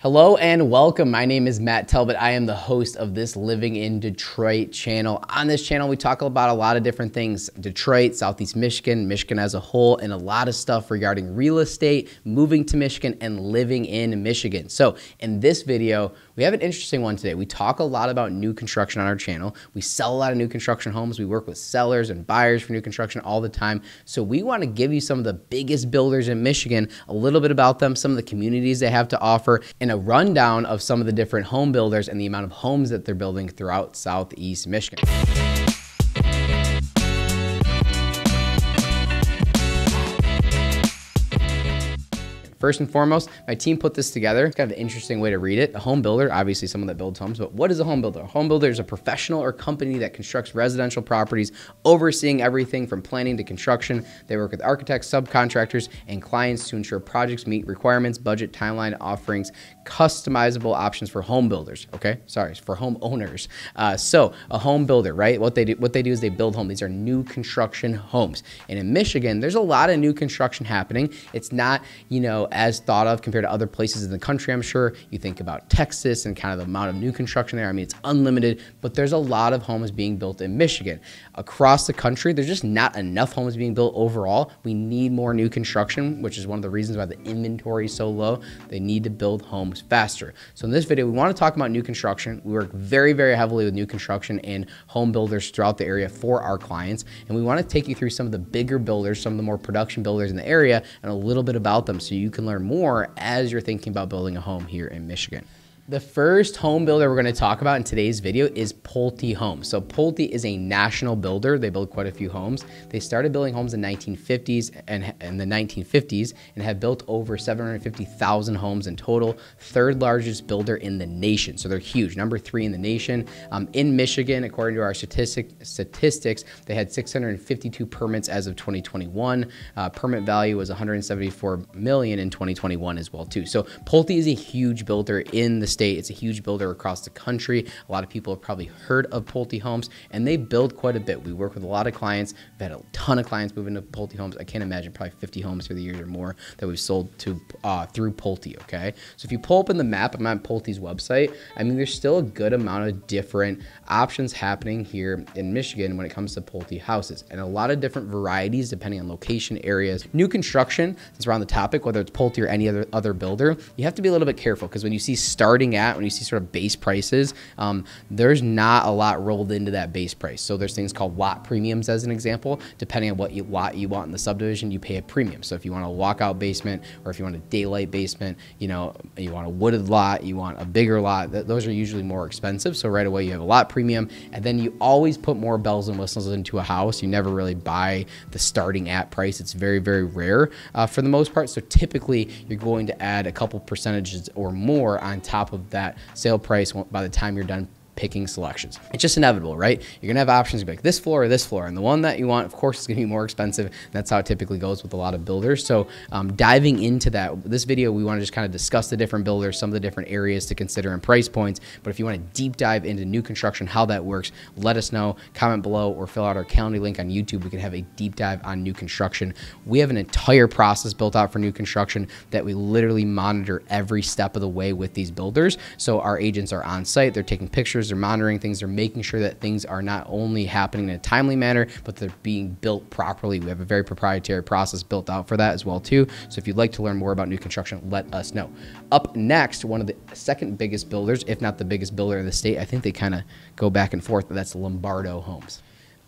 Hello and welcome. My name is Matt Talbot. I am the host of this Living in Detroit channel. On this channel, we talk about a lot of different things Detroit, Southeast Michigan, Michigan as a whole, and a lot of stuff regarding real estate, moving to Michigan, and living in Michigan. So, in this video, we have an interesting one today. We talk a lot about new construction on our channel. We sell a lot of new construction homes. We work with sellers and buyers for new construction all the time. So, we want to give you some of the biggest builders in Michigan, a little bit about them, some of the communities they have to offer, and a rundown of some of the different home builders and the amount of homes that they're building throughout Southeast Michigan. First and foremost, my team put this together. It's kind of an interesting way to read it. A home builder, obviously someone that builds homes, but what is a home builder? A home builder is a professional or company that constructs residential properties, overseeing everything from planning to construction. They work with architects, subcontractors, and clients to ensure projects meet requirements, budget, timeline, offerings, customizable options for home builders. Okay, sorry, for home owners. Uh, so a home builder, right? What they do, what they do is they build homes. These are new construction homes, and in Michigan, there's a lot of new construction happening. It's not, you know as thought of compared to other places in the country, I'm sure. You think about Texas and kind of the amount of new construction there. I mean, it's unlimited, but there's a lot of homes being built in Michigan. Across the country, there's just not enough homes being built overall. We need more new construction, which is one of the reasons why the inventory is so low. They need to build homes faster. So in this video, we want to talk about new construction. We work very, very heavily with new construction and home builders throughout the area for our clients. And we want to take you through some of the bigger builders, some of the more production builders in the area, and a little bit about them so you can learn more as you're thinking about building a home here in Michigan. The first home builder we're going to talk about in today's video is Pulte Homes. So Pulte is a national builder. They build quite a few homes. They started building homes in 1950s and in the 1950s and have built over 750,000 homes in total. Third largest builder in the nation. So they're huge. Number three in the nation. Um, in Michigan, according to our statistic, statistics, they had 652 permits as of 2021. Uh, permit value was 174 million in 2021 as well too. So Pulte is a huge builder in the state. It's a huge builder across the country. A lot of people have probably heard of Pulte Homes, and they build quite a bit. We work with a lot of clients. We've had a ton of clients move into Pulte Homes. I can't imagine probably 50 homes through the years or more that we've sold to uh, through Pulte. Okay, so if you pull up in the map, I'm on Pulte's website. I mean, there's still a good amount of different options happening here in Michigan when it comes to Pulte houses, and a lot of different varieties depending on location, areas. New construction, since we're on the topic, whether it's Pulte or any other other builder, you have to be a little bit careful because when you see starting at when you see sort of base prices, um, there's not a lot rolled into that base price. So there's things called lot premiums as an example. Depending on what you, lot you want in the subdivision, you pay a premium. So if you want a walkout basement or if you want a daylight basement, you know, you want a wooded lot, you want a bigger lot, th those are usually more expensive. So right away you have a lot premium and then you always put more bells and whistles into a house. You never really buy the starting at price. It's very, very rare uh, for the most part. So typically you're going to add a couple percentages or more on top of of that sale price by the time you're done picking selections. It's just inevitable, right? You're gonna have options like this floor or this floor, and the one that you want, of course, is gonna be more expensive. That's how it typically goes with a lot of builders. So um, diving into that, this video, we wanna just kind of discuss the different builders, some of the different areas to consider and price points. But if you wanna deep dive into new construction, how that works, let us know, comment below, or fill out our calendar link on YouTube. We can have a deep dive on new construction. We have an entire process built out for new construction that we literally monitor every step of the way with these builders. So our agents are on site, they're taking pictures, they're monitoring things, they're making sure that things are not only happening in a timely manner, but they're being built properly. We have a very proprietary process built out for that as well too. So if you'd like to learn more about new construction, let us know. Up next, one of the second biggest builders, if not the biggest builder in the state, I think they kind of go back and forth, but that's Lombardo Homes.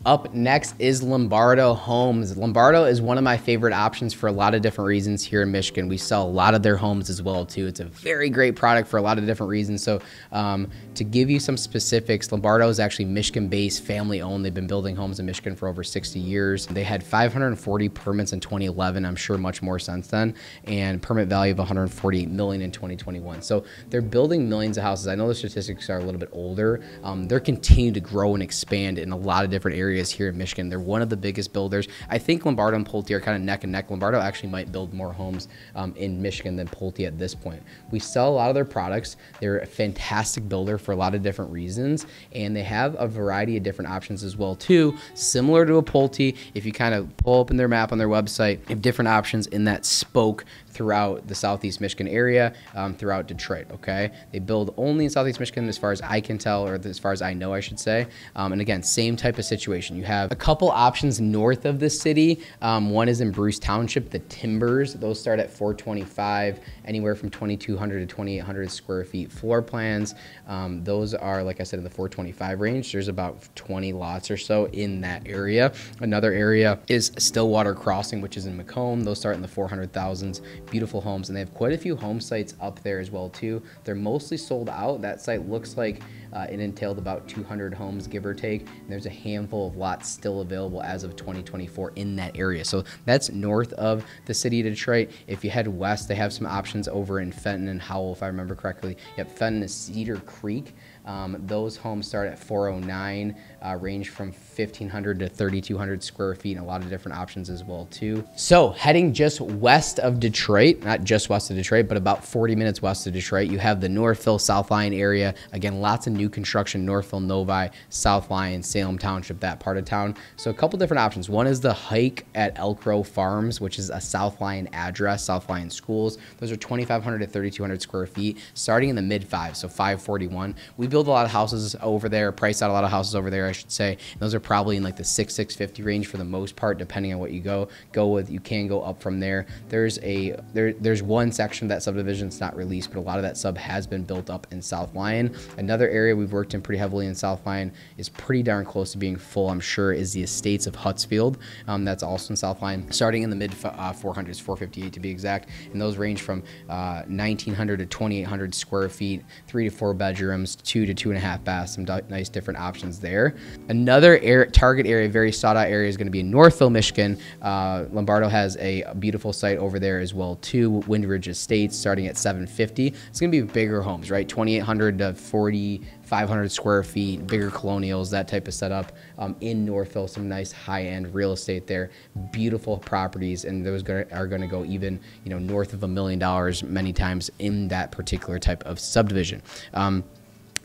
Up next is Lombardo Homes. Lombardo is one of my favorite options for a lot of different reasons here in Michigan. We sell a lot of their homes as well too. It's a very great product for a lot of different reasons. So um, to give you some specifics, Lombardo is actually Michigan-based, family-owned. They've been building homes in Michigan for over 60 years. They had 540 permits in 2011. I'm sure much more since then, and permit value of 148 million in 2021. So they're building millions of houses. I know the statistics are a little bit older. Um, they're continuing to grow and expand in a lot of different areas areas here in Michigan. They're one of the biggest builders. I think Lombardo and Pulte are kind of neck and neck. Lombardo actually might build more homes um, in Michigan than Pulte at this point. We sell a lot of their products. They're a fantastic builder for a lot of different reasons, and they have a variety of different options as well too. Similar to a Pulte, if you kind of pull open their map on their website, they have different options in that spoke throughout the Southeast Michigan area, um, throughout Detroit. Okay, they build only in Southeast Michigan, as far as I can tell, or as far as I know, I should say. Um, and again, same type of situation. You have a couple options north of the city. Um, one is in Bruce Township, the Timbers. Those start at 425, anywhere from 2,200 to 2,800 square feet floor plans. Um, those are, like I said, in the 425 range. There's about 20 lots or so in that area. Another area is Stillwater Crossing, which is in Macomb. Those start in the 400,000s. Beautiful homes, and they have quite a few home sites up there as well too. They're mostly sold out. That site looks like uh, it entailed about 200 homes, give or take. And there's a handful of lots still available as of 2024 in that area. So that's north of the city of Detroit. If you head west, they have some options over in Fenton and Howell, if I remember correctly. Yep, Fenton is Cedar Creek. Um, those homes start at 409, uh, range from 1,500 to 3,200 square feet, and a lot of different options as well too. So heading just west of Detroit, not just west of Detroit, but about 40 minutes west of Detroit, you have the Northville South Lyon area. Again, lots of new construction, Northville, Novi, South Lyon, Salem Township, that part of town. So a couple different options. One is the hike at Elk Row Farms, which is a South Lyon address, South Lyon schools. Those are 2,500 to 3,200 square feet, starting in the mid five, so 541. We build a lot of houses over there, price out a lot of houses over there, I should say. And those are probably in like the six six fifty range for the most part, depending on what you go go with. You can go up from there. There's a there there's one section of that subdivision that's not released, but a lot of that sub has been built up in South Lyon. Another area we've worked in pretty heavily in South Lyon is pretty darn close to being full. I'm sure is the estates of Hutsfield. Um, that's also in South Lyon, starting in the mid uh, 400s, 458 to be exact, and those range from uh, 1900 to 2800 square feet, three to four bedrooms, two to two and a half baths, some nice different options there. Another air, target area, very sought out area is going to be in Northville, Michigan. Uh, Lombardo has a beautiful site over there as well too. Windridge Estates starting at 750. It's going to be bigger homes, right? 2,800 to 40, 500 square feet, bigger colonials, that type of setup um, in Northville. Some nice high-end real estate there, beautiful properties, and those are going to go even you know north of a million dollars many times in that particular type of subdivision. Um,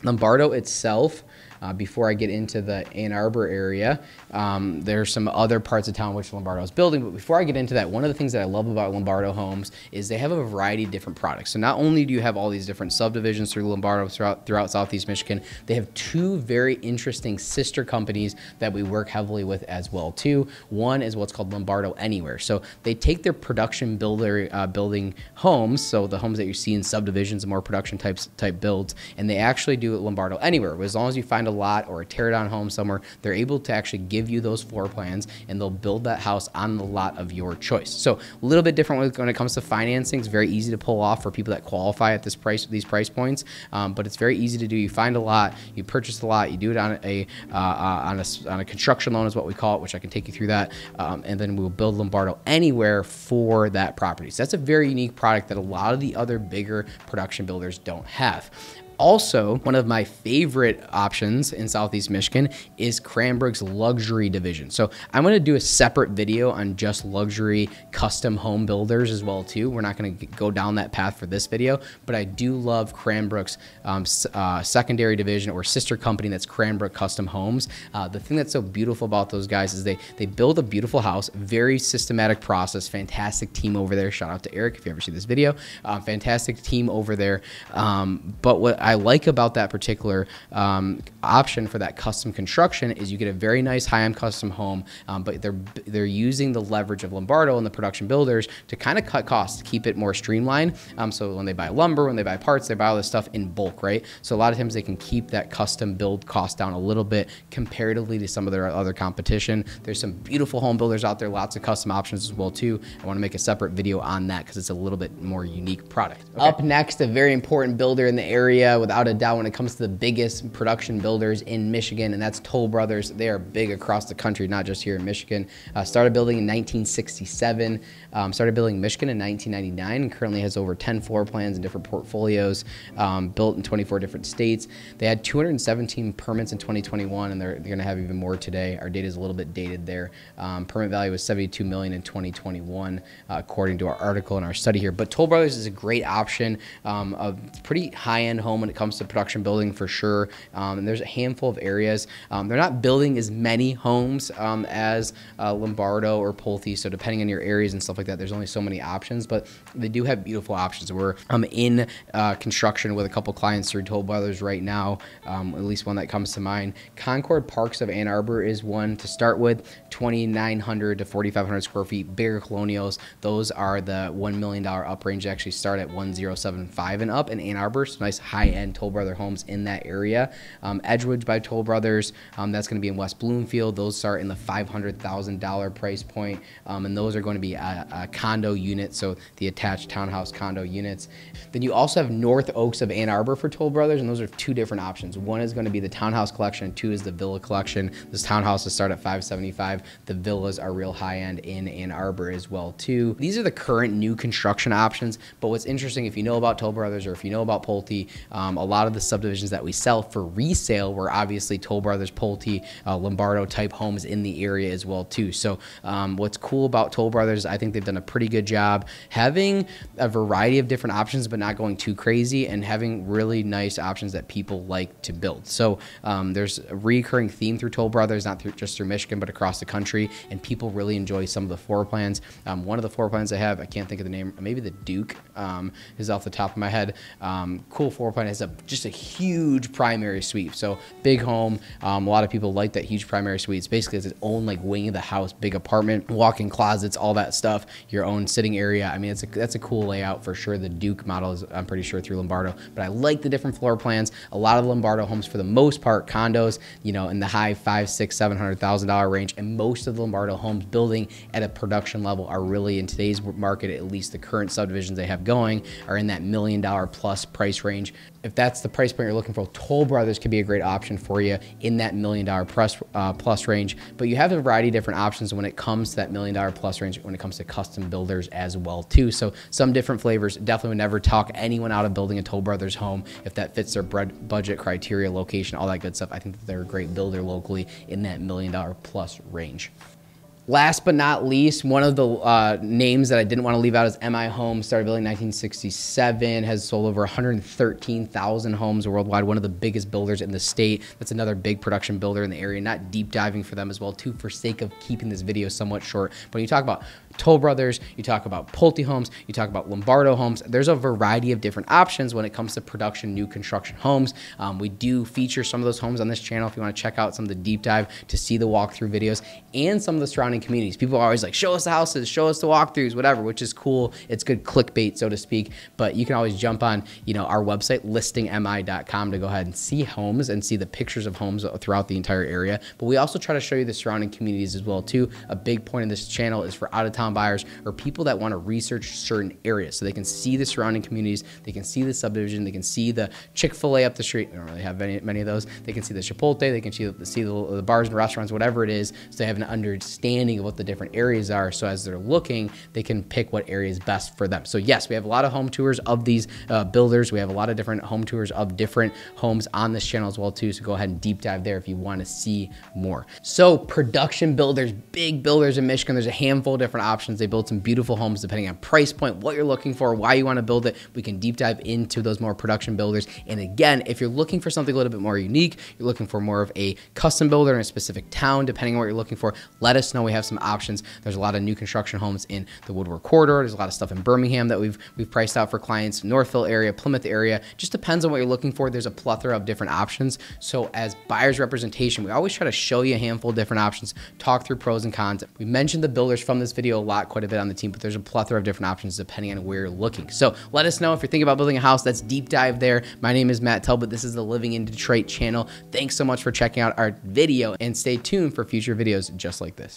Lombardo itself uh, before I get into the Ann Arbor area, um, there's some other parts of town which Lombardo is building. But before I get into that, one of the things that I love about Lombardo Homes is they have a variety of different products. So not only do you have all these different subdivisions through Lombardo throughout, throughout Southeast Michigan, they have two very interesting sister companies that we work heavily with as well too. One is what's called Lombardo Anywhere. So they take their production builder uh, building homes, so the homes that you see in subdivisions and more production types type builds, and they actually do it Lombardo Anywhere. As long as you find a lot or a tear down home somewhere, they're able to actually give you those floor plans and they'll build that house on the lot of your choice. So a little bit different when it comes to financing. It's very easy to pull off for people that qualify at this price, these price points, um, but it's very easy to do. You find a lot, you purchase a lot, you do it on a, uh, uh, on a, on a construction loan is what we call it, which I can take you through that. Um, and then we'll build Lombardo anywhere for that property. So that's a very unique product that a lot of the other bigger production builders don't have. Also, one of my favorite options in Southeast Michigan is Cranbrook's luxury division. So I'm going to do a separate video on just luxury custom home builders as well too. We're not going to go down that path for this video, but I do love Cranbrook's um, uh, secondary division or sister company that's Cranbrook Custom Homes. Uh, the thing that's so beautiful about those guys is they they build a beautiful house, very systematic process, fantastic team over there. Shout out to Eric if you ever see this video. Uh, fantastic team over there. Um, but what I like about that particular um, option for that custom construction is you get a very nice high-end custom home, um, but they're they're using the leverage of Lombardo and the production builders to kind of cut costs, keep it more streamlined. Um, so when they buy lumber, when they buy parts, they buy all this stuff in bulk, right? So a lot of times they can keep that custom build cost down a little bit comparatively to some of their other competition. There's some beautiful home builders out there, lots of custom options as well too. I want to make a separate video on that because it's a little bit more unique product. Okay. Up next, a very important builder in the area without a doubt when it comes to the biggest production builders in Michigan, and that's Toll Brothers. They are big across the country, not just here in Michigan. Uh, started building in 1967, um, started building Michigan in 1999, and currently has over 10 floor plans and different portfolios um, built in 24 different states. They had 217 permits in 2021, and they're, they're going to have even more today. Our data is a little bit dated there. Um, permit value was 72 million in 2021, uh, according to our article and our study here. But Toll Brothers is a great option, um, a pretty high-end home when it comes to production building for sure. Um, and there's a handful of areas. Um, they're not building as many homes um, as uh, Lombardo or Pulte. So depending on your areas and stuff like that, there's only so many options, but they do have beautiful options. We're um, in uh, construction with a couple clients through Toll Brothers right now, um, at least one that comes to mind. Concord Parks of Ann Arbor is one to start with, 2,900 to 4,500 square feet, bigger colonials. Those are the $1 million up range. They actually start at 1075 and up in Ann Arbor. So nice high end Toll Brother homes in that area. Um, Edgewood by Toll Brothers, um, that's going to be in West Bloomfield. Those start in the $500,000 price point, um, and those are going to be a, a condo unit, so the attached townhouse condo units. Then you also have North Oaks of Ann Arbor for Toll Brothers, and those are two different options. One is going to be the townhouse collection, two is the villa collection. This townhouse townhouses start at 575. The villas are real high end in Ann Arbor as well too. These are the current new construction options, but what's interesting if you know about Toll Brothers or if you know about Pulte, um, a lot of the subdivisions that we sell for resale were obviously Toll Brothers, Pulte, uh, Lombardo type homes in the area as well too. So um, what's cool about Toll Brothers, I think they've done a pretty good job having a variety of different options, but not going too crazy and having really nice options that people like to build. So um, there's a recurring theme through Toll Brothers, not through, just through Michigan, but across the country, and people really enjoy some of the floor plans. Um, one of the floor plans I have, I can't think of the name, maybe the Duke um, is off the top of my head. Um, cool floor plan has a, just a huge primary suite. So big home. Um, a lot of people like that huge primary suite. It's basically its own like wing of the house, big apartment, walk-in closets, all that stuff. Your own sitting area. I mean, it's a, that's a cool layout for sure. The Duke model is, I'm pretty sure, through Lombardo. But I like the different floor plans. A lot of Lombardo homes, for the most part, condos, you know, in the high five, six, seven hundred thousand dollar range, and most of the Lombardo homes building at a production level are really in today's market, at least the current subdivisions they have going, are in that million dollar plus price range if that's the price point you're looking for, Toll Brothers could be a great option for you in that million dollar plus, uh, plus range. But you have a variety of different options when it comes to that million dollar plus range when it comes to custom builders as well too. So some different flavors. Definitely would never talk anyone out of building a Toll Brothers home if that fits their budget criteria, location, all that good stuff. I think that they're a great builder locally in that million dollar plus range. Last but not least, one of the uh, names that I didn't want to leave out is M/I Homes. Started building in 1967, has sold over 113,000 homes worldwide. One of the biggest builders in the state. That's another big production builder in the area. Not deep diving for them as well, too, for sake of keeping this video somewhat short. But when you talk about Toll Brothers, you talk about Pulte Homes, you talk about Lombardo Homes. There's a variety of different options when it comes to production, new construction homes. Um, we do feature some of those homes on this channel if you want to check out some of the deep dive to see the walkthrough videos and some of the surrounding communities. People are always like, show us the houses, show us the walkthroughs, whatever, which is cool. It's good clickbait, so to speak. But you can always jump on, you know, our website, listingmi.com, to go ahead and see homes and see the pictures of homes throughout the entire area. But we also try to show you the surrounding communities as well, too. A big point of this channel is for out of town buyers or people that want to research certain areas so they can see the surrounding communities, they can see the subdivision, they can see the Chick fil A up the street. We don't really have any, many of those. They can see the Chipotle, they can see, see the, the bars and restaurants, whatever it is, so they have an understanding of what the different areas are. So as they're looking, they can pick what area is best for them. So, yes, we have a lot of home tours of these uh, builders. We have a lot of different home tours of different homes on this channel as well, too. So, go ahead and deep dive there if you want to see more. So, production builders, big builders in Michigan, there's a handful of different options. They build some beautiful homes depending on price point, what you're looking for, why you want to build it. We can deep dive into those more production builders. And again, if you're looking for something a little bit more unique, you're looking for more of a custom builder in a specific town, depending on what you're looking for, let us know. We have some options. There's a lot of new construction homes in the Woodward corridor. There's a lot of stuff in Birmingham that we've we've priced out for clients, Northville area, Plymouth area. Just depends on what you're looking for. There's a plethora of different options. So as buyers representation, we always try to show you a handful of different options, talk through pros and cons. We mentioned the builders from this video lot, quite a bit on the team, but there's a plethora of different options depending on where you're looking. So let us know if you're thinking about building a house. That's deep dive there. My name is Matt Talbot. This is the Living in Detroit channel. Thanks so much for checking out our video and stay tuned for future videos just like this.